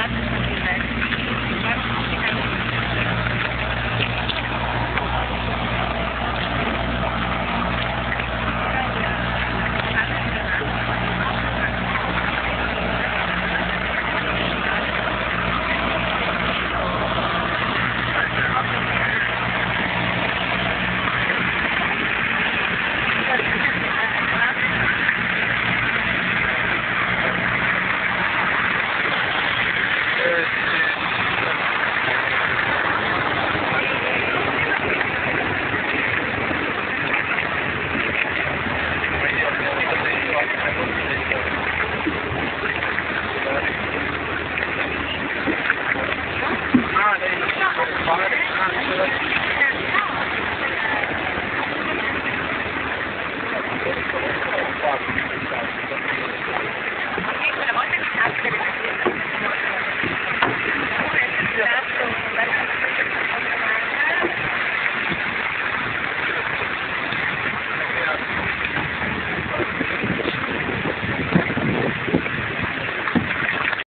Gracias.